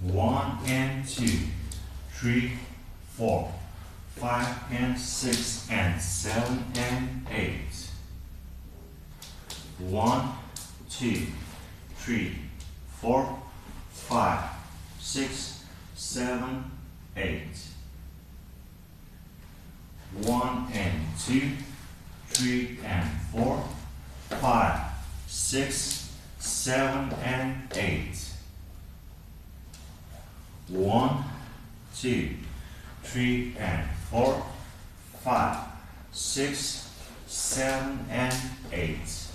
One and two, three, four, five and six and seven and eight. One, two, three, four, five, six, seven, eight. One and two, three and four, five, six, seven and eight. One, two, three and four, five, six, seven and eight.